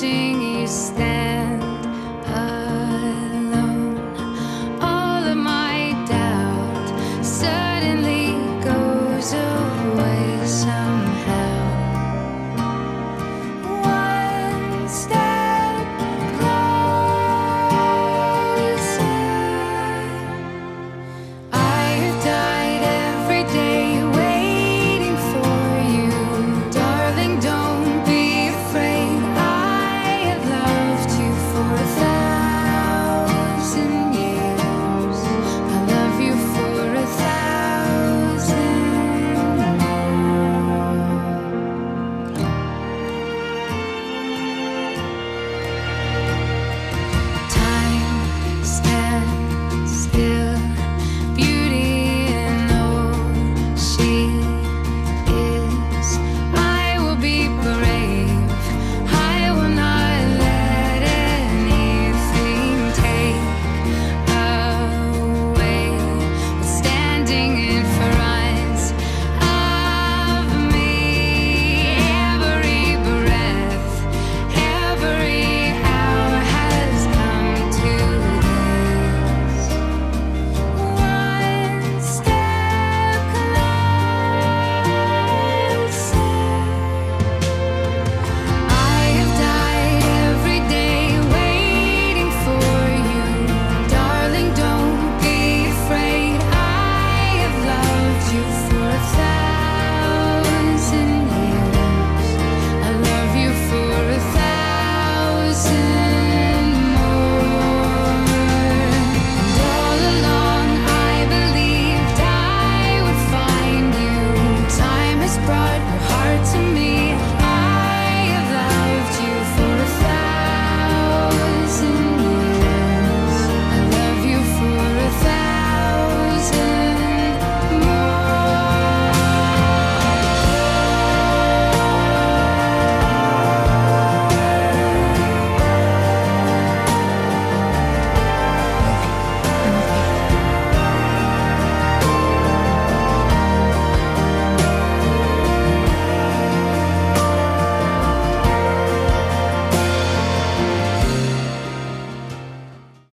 see